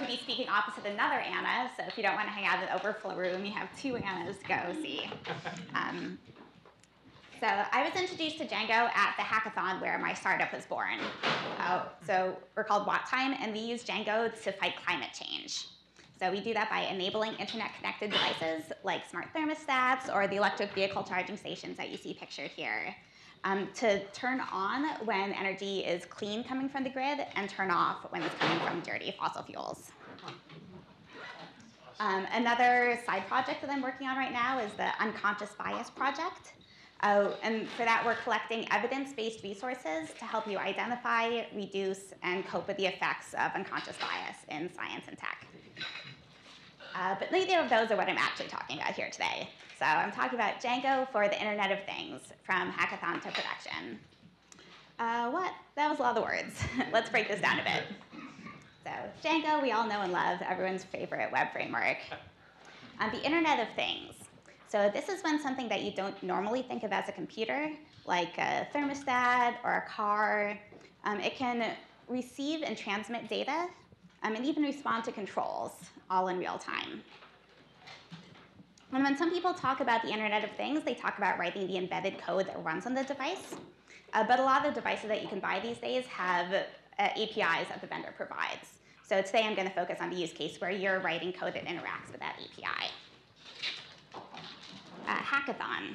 to be speaking opposite another Anna. So if you don't want to hang out in the overflow room, you have two Annas to go see. Um, so I was introduced to Django at the hackathon where my startup was born. Uh, so we're called WattTime, and we use Django to fight climate change. So we do that by enabling internet-connected devices like smart thermostats or the electric vehicle charging stations that you see pictured here um, to turn on when energy is clean coming from the grid and turn off when it's coming from dirty fossil fuels. Um, another side project that I'm working on right now is the Unconscious Bias Project. Uh, and for that, we're collecting evidence-based resources to help you identify, reduce, and cope with the effects of unconscious bias in science and tech. Uh, but neither of those are what I'm actually talking about here today. So I'm talking about Django for the Internet of Things, from hackathon to production. Uh, what? That was a lot of the words. Let's break this down a bit. So Django, we all know and love, everyone's favorite web framework. Um, the Internet of Things. So this is when something that you don't normally think of as a computer, like a thermostat or a car, um, it can receive and transmit data um, and even respond to controls all in real time. And when some people talk about the Internet of Things, they talk about writing the embedded code that runs on the device. Uh, but a lot of the devices that you can buy these days have uh, APIs that the vendor provides. So today I'm going to focus on the use case where you're writing code that interacts with that API uh, hackathon.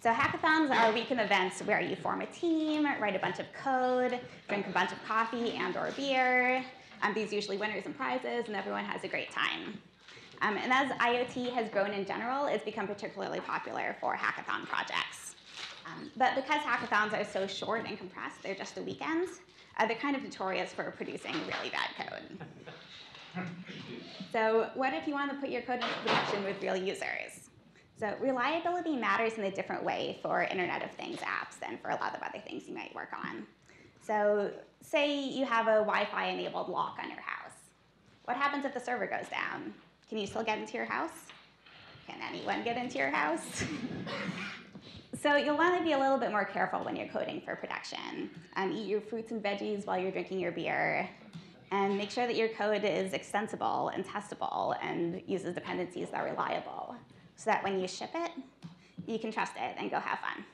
So hackathons are weekend events where you form a team, write a bunch of code, drink a bunch of coffee and or beer. Um, these usually winners and prizes, and everyone has a great time. Um, and as IoT has grown in general, it's become particularly popular for hackathon projects. Um, but because hackathons are so short and compressed, they're just a weekend, uh, they're kind of notorious for producing really bad code. so what if you want to put your code into production with real users? So reliability matters in a different way for Internet of Things apps than for a lot of other things you might work on. So say you have a Wi-Fi enabled lock on your house. What happens if the server goes down? Can you still get into your house? Can anyone get into your house? so you'll want to be a little bit more careful when you're coding for production. Um, eat your fruits and veggies while you're drinking your beer. And make sure that your code is extensible and testable and uses dependencies that are reliable so that when you ship it, you can trust it and go have fun.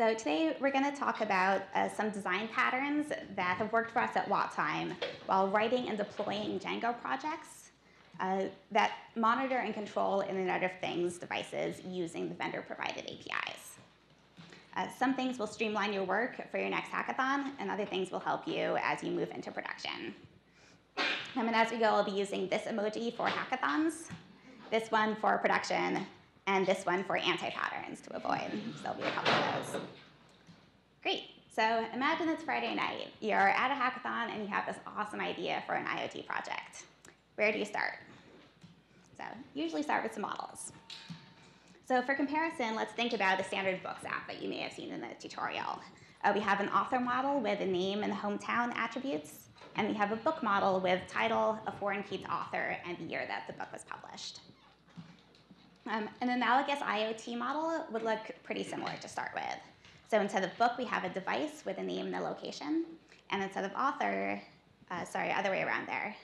So today we're going to talk about uh, some design patterns that have worked for us at WattTime while writing and deploying Django projects uh, that monitor and control Internet of Things devices using the vendor-provided APIs. Uh, some things will streamline your work for your next hackathon, and other things will help you as you move into production. Um, and as we go, I'll be using this emoji for hackathons this one for production, and this one for anti-patterns to avoid. So there'll be a couple of those. Great. So imagine it's Friday night. You're at a hackathon and you have this awesome idea for an IoT project. Where do you start? So usually start with some models. So for comparison, let's think about the standard books app that you may have seen in the tutorial. Uh, we have an author model with a name and hometown attributes, and we have a book model with title, a foreign key to author, and the year that the book was published. Um, an analogous IoT model would look pretty similar to start with. So instead of book, we have a device with a name and a location. And instead of author, uh, sorry, other way around there.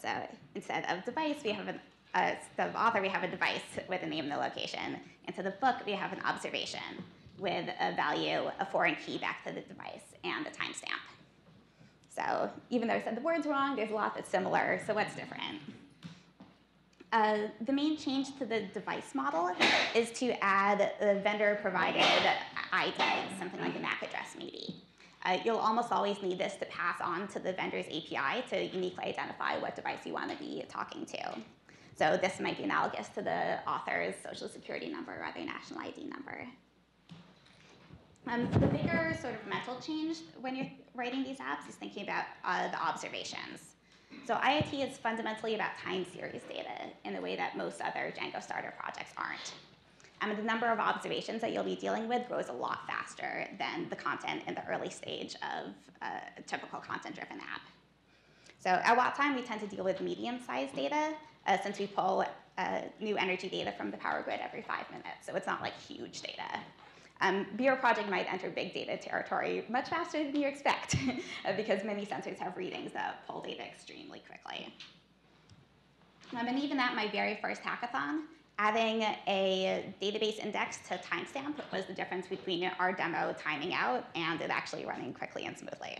So instead of device, we have a, uh, instead of author, we have a device with a name and a location. Instead of book, we have an observation with a value, a foreign key back to the device, and a timestamp. So even though I said the words wrong, there's a lot that's similar. So what's different? Uh, the main change to the device model is to add the vendor-provided iTag, something like a MAC address maybe. Uh, you'll almost always need this to pass on to the vendor's API to uniquely identify what device you want to be talking to. So this might be analogous to the author's social security number or other national ID number. Um, the bigger sort of mental change when you're writing these apps is thinking about uh, the observations. So IoT is fundamentally about time series data in the way that most other Django starter projects aren't. Um, the number of observations that you'll be dealing with grows a lot faster than the content in the early stage of a typical content-driven app. So at WattTime, we tend to deal with medium-sized data uh, since we pull uh, new energy data from the power grid every five minutes. So it's not like huge data. Um, your project might enter big data territory much faster than you expect because many sensors have readings that pull data extremely quickly. Um, and even at my very first hackathon, adding a database index to timestamp was the difference between our demo timing out and it actually running quickly and smoothly.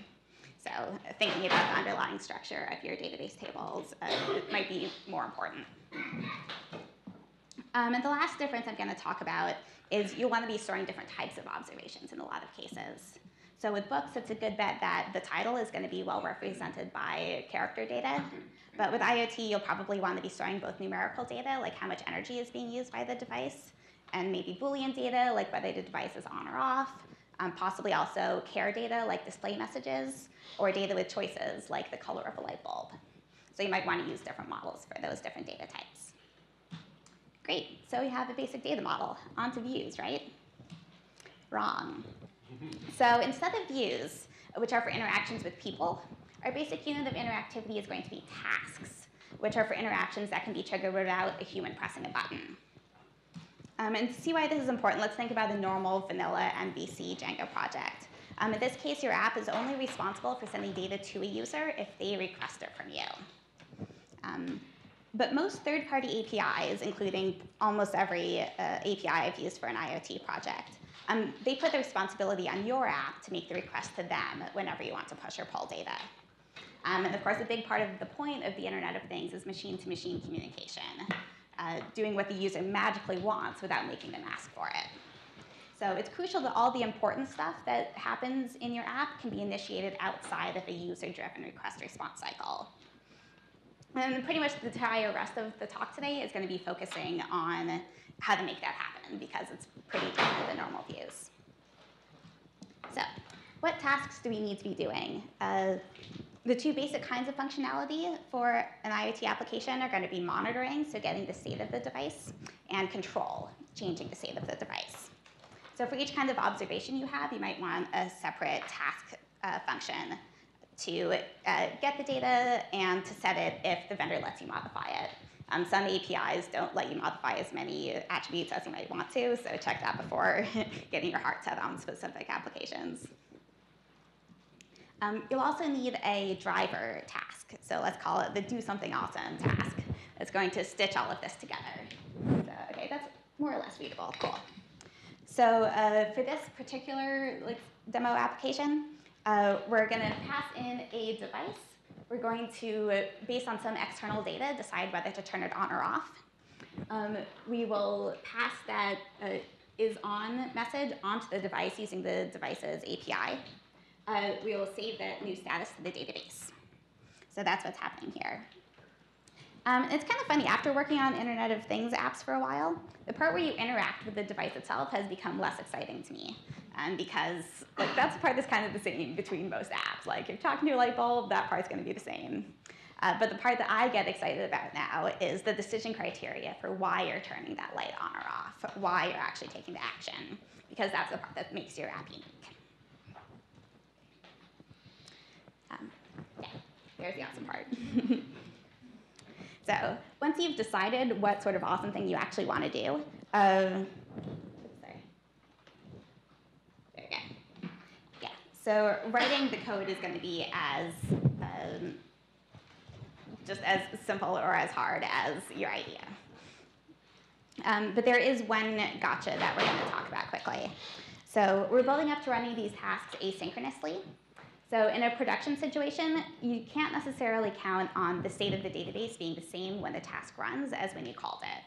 So thinking about the underlying structure of your database tables uh, might be more important. Um, and the last difference I'm going to talk about is you'll want to be storing different types of observations in a lot of cases. So with books, it's a good bet that the title is going to be well represented by character data. But with IoT, you'll probably want to be storing both numerical data, like how much energy is being used by the device, and maybe Boolean data, like whether the device is on or off, um, possibly also care data, like display messages, or data with choices, like the color of a light bulb. So you might want to use different models for those different data types. Great, so we have a basic data model. On to views, right? Wrong. So instead of views, which are for interactions with people, our basic unit of interactivity is going to be tasks, which are for interactions that can be triggered without a human pressing a button. Um, and to see why this is important, let's think about a normal vanilla MVC Django project. Um, in this case, your app is only responsible for sending data to a user if they request it from you. But most third-party APIs, including almost every uh, API I've used for an IoT project, um, they put the responsibility on your app to make the request to them whenever you want to push or pull data. Um, and of course, a big part of the point of the Internet of Things is machine-to-machine -machine communication, uh, doing what the user magically wants without making them ask for it. So it's crucial that all the important stuff that happens in your app can be initiated outside of a user-driven request-response cycle. And pretty much the entire rest of the talk today is going to be focusing on how to make that happen because it's pretty different than normal views. So what tasks do we need to be doing? Uh, the two basic kinds of functionality for an IoT application are going to be monitoring, so getting the state of the device, and control, changing the state of the device. So for each kind of observation you have, you might want a separate task uh, function to uh, get the data and to set it if the vendor lets you modify it. Um, some APIs don't let you modify as many attributes as you might want to, so check that before getting your heart set on specific applications. Um, you'll also need a driver task, so let's call it the do something awesome task. It's going to stitch all of this together. So, okay, that's more or less readable, cool. So uh, for this particular like, demo application, uh, we're going to pass in a device. We're going to, based on some external data, decide whether to turn it on or off. Um, we will pass that uh, is on message onto the device using the device's API. Uh, we will save that new status to the database. So that's what's happening here. Um, it's kind of funny, after working on Internet of Things apps for a while, the part where you interact with the device itself has become less exciting to me um, because like, that's the part that's kind of the same between most apps. Like if you're talking to a light bulb, that part's going to be the same. Uh, but the part that I get excited about now is the decision criteria for why you're turning that light on or off, why you're actually taking the action, because that's the part that makes your app unique. Um, yeah, there's the awesome part. so once you've decided what sort of awesome thing you actually want to do, uh, So writing the code is going to be as um, just as simple or as hard as your idea. Um, but there is one gotcha that we're going to talk about quickly. So we're building up to running these tasks asynchronously. So in a production situation, you can't necessarily count on the state of the database being the same when the task runs as when you called it.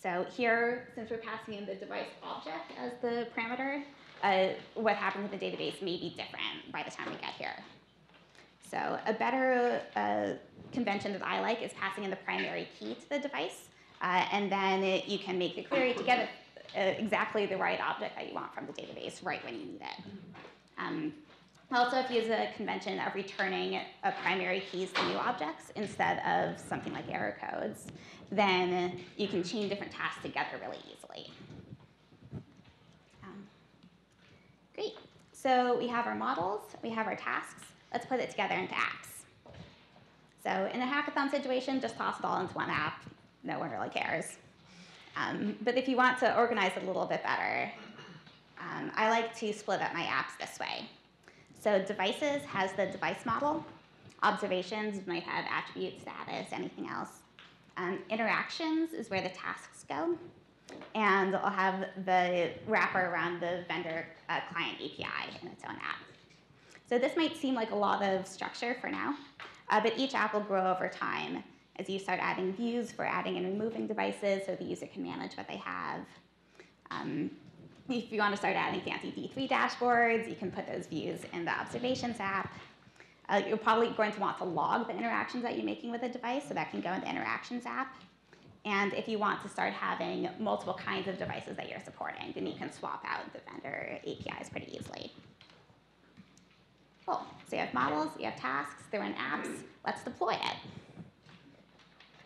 So here, since we're passing in the device object as the parameter, uh, what happens in the database may be different by the time we get here. So a better uh, convention that I like is passing in the primary key to the device, uh, and then it, you can make the query to get uh, exactly the right object that you want from the database right when you need it. Um, also, if you use a convention of returning a primary keys to new objects instead of something like error codes, then you can chain different tasks together really easily. Great. So we have our models, we have our tasks. Let's put it together into apps. So in a hackathon situation, just toss it all into one app. No one really cares. Um, but if you want to organize it a little bit better, Um, I like to split up my apps this way. So devices has the device model. Observations might have attribute status, anything else. Um, interactions is where the tasks go. And I'll have the wrapper around the vendor uh, client API in its own app. So this might seem like a lot of structure for now, uh, but each app will grow over time as you start adding views for adding and removing devices so the user can manage what they have. Um, if you want to start adding fancy D3 dashboards, you can put those views in the observations app. Uh, you're probably going to want to log the interactions that you're making with a device, so that can go in the interactions app. And if you want to start having multiple kinds of devices that you're supporting, then you can swap out the vendor APIs pretty easily. Cool. So you have models, you have tasks, they're in apps. Let's deploy it.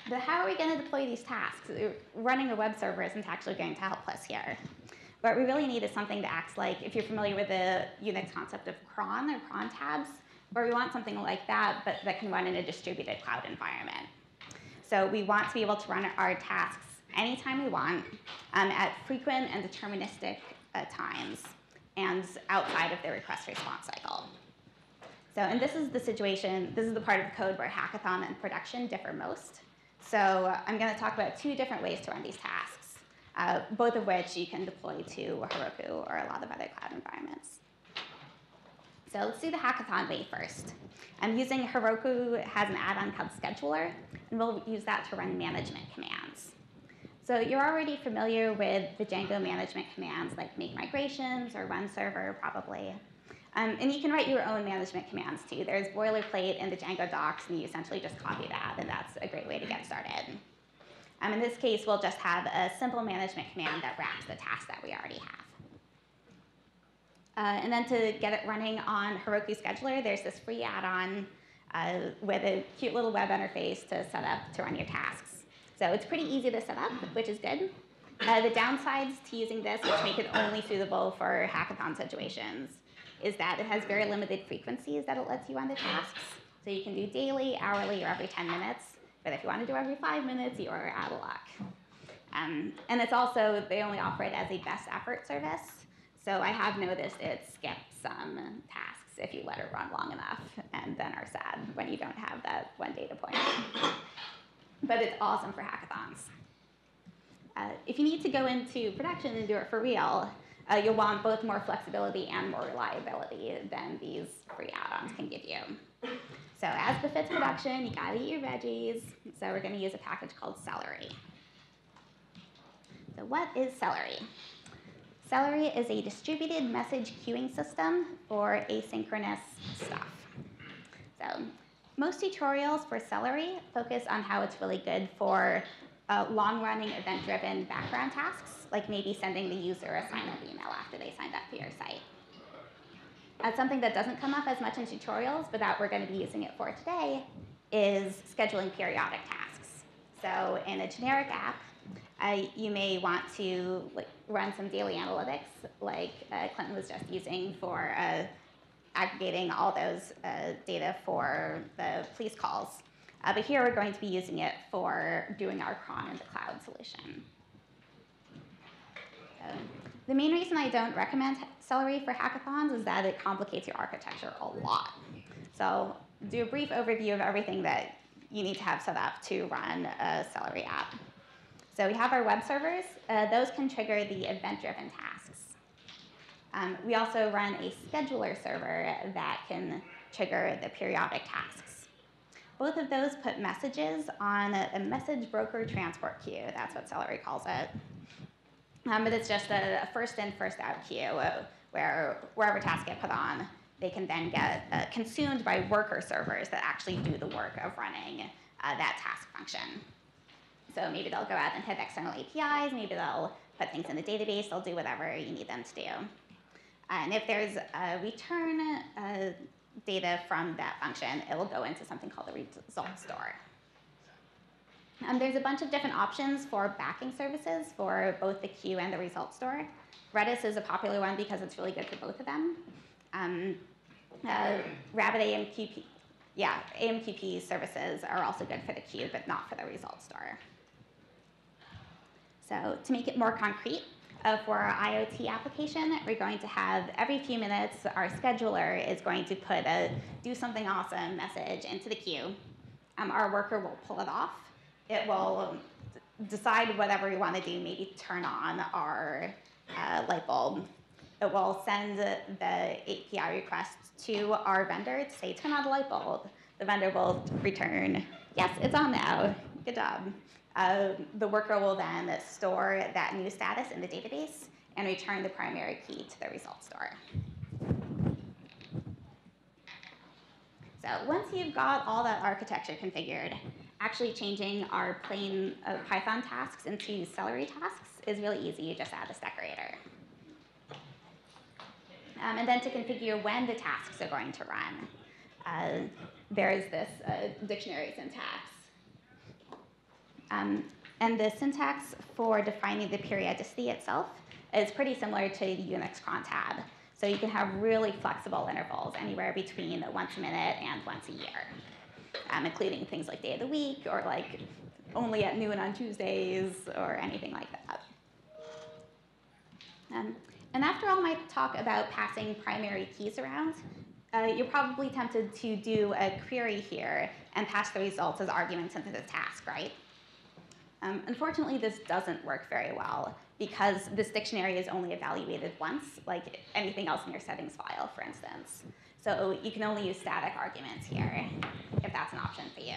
But how are we going to deploy these tasks? Running a web server isn't actually going to help us here. What we really need is something that acts like, if you're familiar with the Unix concept of cron or cron tabs, where we want something like that, but that can run in a distributed cloud environment. So we want to be able to run our tasks anytime we want, um, at frequent and deterministic uh, times, and outside of the request response cycle. So, and this is the situation, this is the part of the code where hackathon and production differ most. So I'm going to talk about two different ways to run these tasks, uh, both of which you can deploy to Heroku or a lot of other cloud environments. So let's do the hackathon way first. I'm using Heroku has an add-on called Scheduler, and we'll use that to run management commands. So you're already familiar with the Django management commands like make migrations or run server probably. Um, and you can write your own management commands too. There's boilerplate in the Django docs, and you essentially just copy that, and that's a great way to get started. Um, in this case, we'll just have a simple management command that wraps the task that we already have. Uh, and then to get it running on Heroku Scheduler, there's this free add-on uh, with a cute little web interface to set up to run your tasks. So it's pretty easy to set up, which is good. Uh, the downsides to using this, which make it only suitable for hackathon situations, is that it has very limited frequencies that it lets you run the tasks. So you can do daily, hourly, or every 10 minutes. But if you want to do every five minutes, you are out of luck. Um, and it's also, they only offer it as a best effort service. So I have noticed it skips some tasks if you let it run long enough and then are sad when you don't have that one data point. but it's awesome for hackathons. Uh, if you need to go into production and do it for real, uh, you'll want both more flexibility and more reliability than these free add-ons can give you. So as befits production, you gotta eat your veggies. So we're gonna use a package called Celery. So what is Celery? Celery is a distributed message queuing system for asynchronous stuff. So most tutorials for Celery focus on how it's really good for uh, long-running event-driven background tasks like maybe sending the user a sign-up email after they signed up for your site. Uh, something that doesn't come up as much in tutorials, but that we're going to be using it for today, is scheduling periodic tasks. So in a generic app, uh, you may want to like, run some daily analytics, like uh, Clinton was just using for uh, aggregating all those uh, data for the police calls. Uh, but here we're going to be using it for doing our cron in the cloud solution. The main reason I don't recommend Celery for hackathons is that it complicates your architecture a lot. So do a brief overview of everything that you need to have set up to run a Celery app. So we have our web servers. Uh, those can trigger the event-driven tasks. Um, we also run a scheduler server that can trigger the periodic tasks. Both of those put messages on a, a message broker transport queue. That's what Celery calls it. Um, but it's just a, first in, first out queue uh, where wherever tasks get put on, they can then get uh, consumed by worker servers that actually do the work of running uh, that task function. So maybe they'll go out and hit external APIs, maybe they'll put things in the database, they'll do whatever you need them to do. And if there's a return uh, data from that function, it will go into something called the result store. Um, there's a bunch of different options for backing services for both the queue and the result store. Redis is a popular one because it's really good for both of them. Um, uh, Rabbit AMQP, yeah, AMQP services are also good for the queue, but not for the result store. So to make it more concrete, Uh, for our IoT application, we're going to have every few minutes, our scheduler is going to put a do something awesome message into the queue. Um, our worker will pull it off. It will decide whatever we want to do, maybe turn on our uh, light bulb. It will send the API request to our vendor to say, turn on the light bulb. The vendor will return, yes, it's on now. Good job. Uh, the worker will then store that new status in the database and return the primary key to the result store. So once you've got all that architecture configured, actually changing our plain uh, Python tasks into Celery tasks is really easy. You just add this decorator. Um, and then to configure when the tasks are going to run, uh, there's this uh, dictionary syntax. Um, and the syntax for defining the periodicity itself is pretty similar to the Unix cron tab. So you can have really flexible intervals, anywhere between once a minute and once a year, um, including things like day of the week or like only at noon on Tuesdays or anything like that. Um, and after all my talk about passing primary keys around, uh, you're probably tempted to do a query here and pass the results as arguments into the task, right? Um, unfortunately, this doesn't work very well because this dictionary is only evaluated once, like anything else in your settings file, for instance. So you can only use static arguments here if that's an option for you.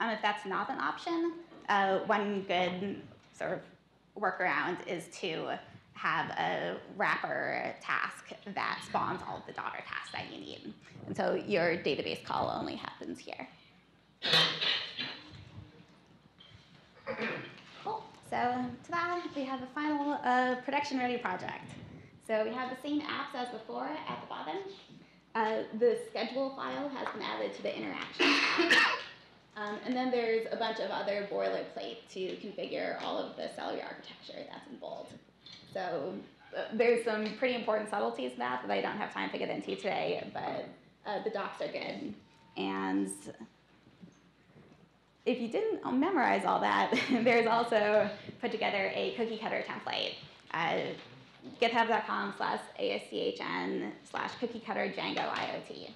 Um, if that's not an option, uh, one good sort of workaround is to have a wrapper task that spawns all of the daughter tasks that you need. And so your database call only happens here. Cool. So to that, we have a final uh, production-ready project. So we have the same apps as before at the bottom. Uh, the schedule file has been added to the interaction um, and then there's a bunch of other boilerplate to configure all of the Celery architecture that's in bold. So uh, there's some pretty important subtleties in that that I don't have time to get into today, but uh, the docs are good. And if you didn't memorize all that, there's also put together a cookie cutter template. Uh, github.com slash ASCHN slash cookie cutter Django IoT.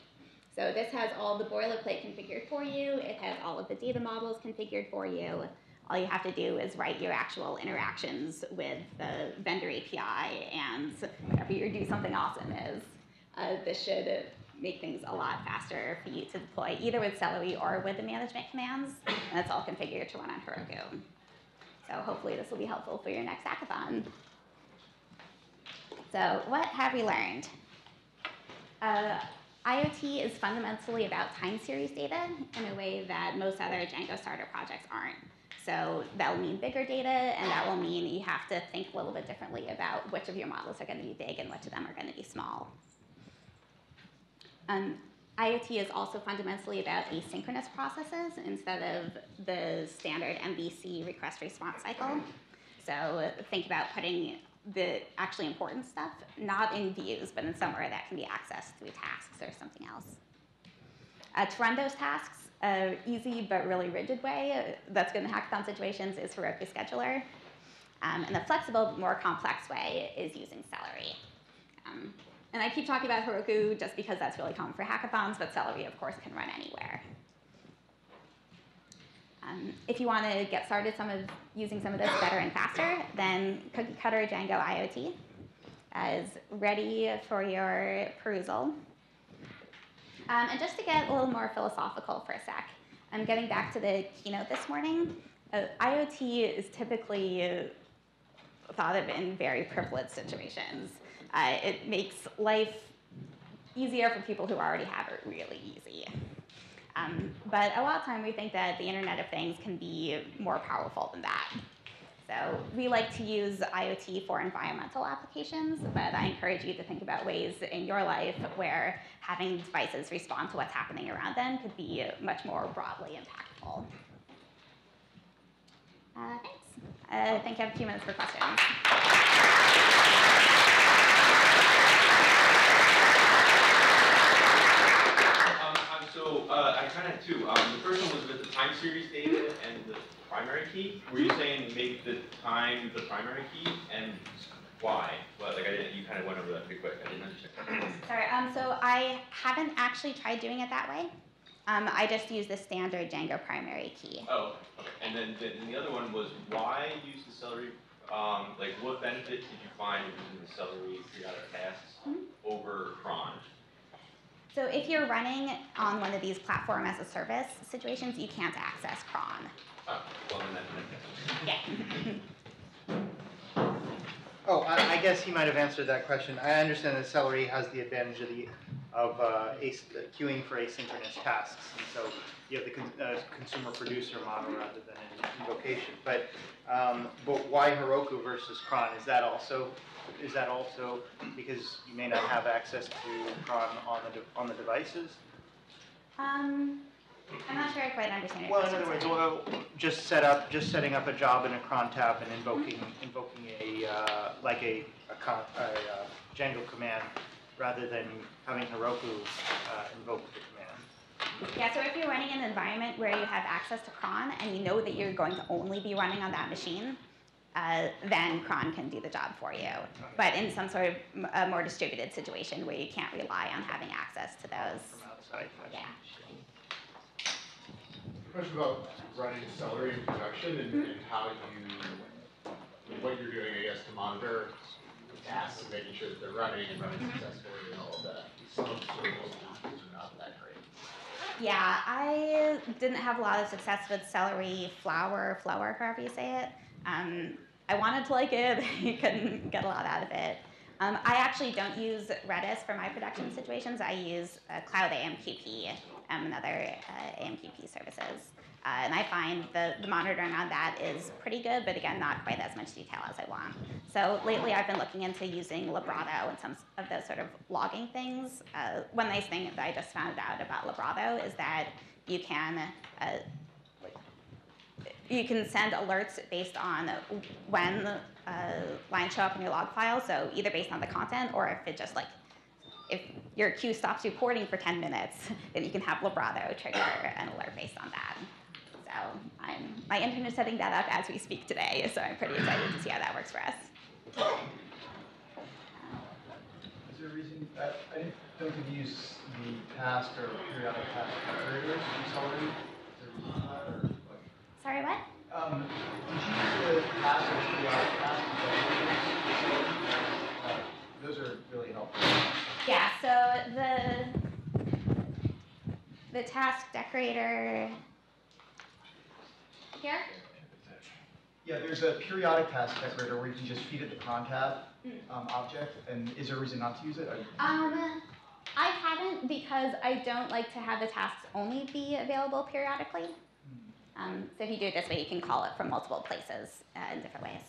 So this has all the boilerplate configured for you. It has all of the data models configured for you. All you have to do is write your actual interactions with the vendor API and whatever your do something awesome is. Uh, this should make things a lot faster for you to deploy either with Celery or with the management commands. And it's all configured to run on Heroku. So hopefully this will be helpful for your next hackathon. So what have we learned? Uh, IoT is fundamentally about time series data in a way that most other Django starter projects aren't. So that will mean bigger data, and that will mean you have to think a little bit differently about which of your models are going to be big and which of them are going to be small. Um, IoT is also fundamentally about asynchronous processes instead of the standard MVC request response cycle. So think about putting the actually important stuff not in views, but in somewhere that can be accessed through tasks or something else. Uh, to run those tasks, an easy but really rigid way that's good in hackathon situations is Heroku Scheduler. Um, and the flexible, but more complex way is using Celery. Um, and I keep talking about Heroku just because that's really common for hackathons, but Celery, of course, can run anywhere. Um, if you want to get started some of using some of this better and faster, then Cookie Cutter Django IoT is ready for your perusal. Um, and just to get a little more philosophical for a sec, I'm getting back to the keynote this morning. Uh, IoT is typically thought of in very privileged situations. Uh, it makes life easier for people who already have it really easy. Um, but a lot of time we think that the Internet of Things can be more powerful than that. So we like to use IoT for environmental applications, but I encourage you to think about ways in your life where having devices respond to what's happening around them could be much more broadly impactful. Uh, thanks. Uh, I think I have a few minutes for questions. Um, so uh, I kind of two. Um, the first one was with the time series data and the primary key. Were you saying make the time the primary key and why? Well, like I didn't, you kind of went over that pretty quick. I didn't understand. Sorry, um, so I haven't actually tried doing it that way. Um, I just use the standard Django primary key. Oh, okay. And then, the- and the other one was why use the celery, um, like what benefit did you find using the celery periodic tasks Mhm. over cron? So if you're running on one of these platform as a service situations, you can't access cron. Oh, well, then that, that, Yeah. Oh, I, I guess he might have answered that question. I understand that Celery has the advantage of the, of, uh, uh, queuing for asynchronous tasks. And so you have the con- uh, consumer producer model rather than an invocation. But, um, but why Heroku versus cron? Is that also, is that also because you may not have access to cron on the, on the devices? Um, I'm not sure I quite understand Well, in other words, well, just set up, just setting up a job in a cron tab and invoking, invoking a, uh, like a, a con, a uh, Django command, rather than having Heroku, uh, invoke the command. Yeah, so if you're running an environment where you have access to cron and you know that you're going to only be running on that machine, uh, then cron can do the job for you. But in some sort of m- a more distributed situation where you can't rely on having access to those, From outside. yeah. Question about running celery in production and, and how you, what you're doing, I guess, to monitor tasks and making sure that they're running and running successfully and all of that. Some of the tools are not that great. Yeah, I didn't have a lot of success with celery Flower, Flower, however you say it. Um, I wanted to like it, you couldn't get a lot out of it. Um, I actually don't use Redis for my production situations. I use uh, Cloud AMQP um, and other uh, AMQP services. Uh, and I find the, the monitoring on that is pretty good, but again, not quite as much detail as I want. So lately I've been looking into using Librato and some of those sort of logging things. Uh, one nice thing that I just found out about Librato is that you can uh, you can send alerts based on when uh, lines show up in your log file. So either based on the content or if it just like if your queue stops reporting for 10 minutes, then you can have Librato trigger an alert based on that. So I'm my intern is setting that up as we speak today. So I'm pretty excited to see how that works for us. Is there a reason, I, I don't think you use the task or periodic task generators in Celery? Is there a reason for that, or what? Sorry, what? Um, did you use the task or periodic generators? Uh, Those are really helpful. Yeah, so the the task decorator here. Yeah, there's a periodic task decorator where you can just feed it the cron tab um, object, and is there a reason not to use it? I- Um, I haven't because I don't like to have the tasks only be available periodically. Um, so if you do it this way, you can call it from multiple places uh, in different ways.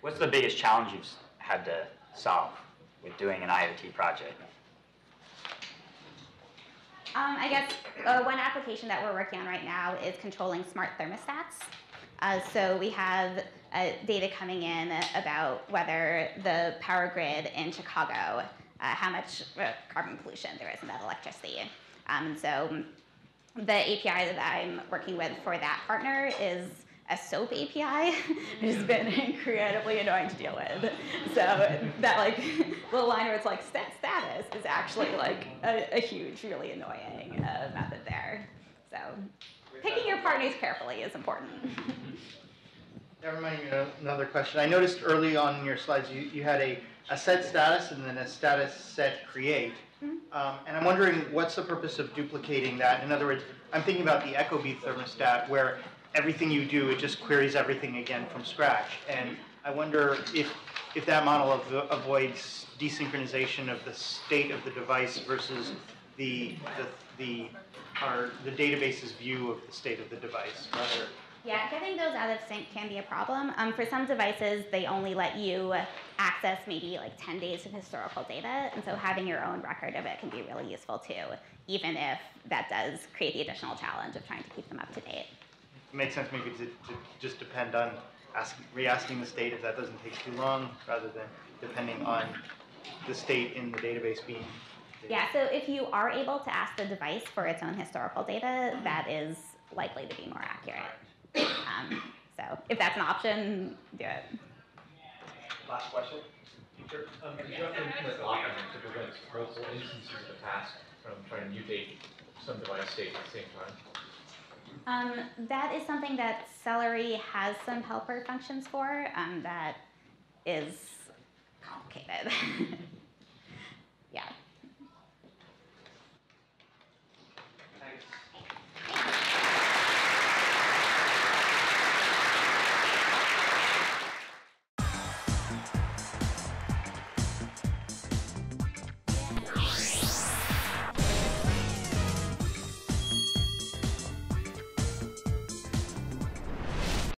What's the biggest challenge you've had to solve with doing an IoT project? Um, I guess uh, one application that we're working on right now is controlling smart thermostats. Uh, so we have uh, data coming in about whether the power grid in Chicago, uh, how much uh, carbon pollution there is in that electricity. Um, and so the API that I'm working with for that partner is a SOAP API, which has been incredibly annoying to deal with. So that like little line where it's like stat status is actually like a, a huge, really annoying uh, method there. So picking your partners carefully is important. That me of another question. I noticed early on in your slides, you, you had a, a set status and then a status set create. Mhm. Um, and I'm wondering, what's the purpose of duplicating that? In other words, I'm thinking about the ecobee thermostat where everything you do, it just queries everything again from scratch. And I wonder if, if that model av- avoids desynchronization of the state of the device versus the, the, the, our, the database's view of the state of the device, rather Yeah, getting those out of sync can be a problem. Um, for some devices, they only let you access maybe like 10 days of historical data, and so having your own record of it can be really useful too, even if that does create the additional challenge of trying to keep them up to date. It makes sense maybe to, to just depend on ask, re-asking the state if that doesn't take too long, rather than depending on the state in the database being Yeah, so if you are able to ask the device for its own historical data, that is likely to be more accurate. Um, so if that's an option, do it. Last question? Sure. Um, could you update the document to prevent multiple instances of the task from trying to mutate some device state at the same time? Um, that is something that Celery has some helper functions for um, that is complicated.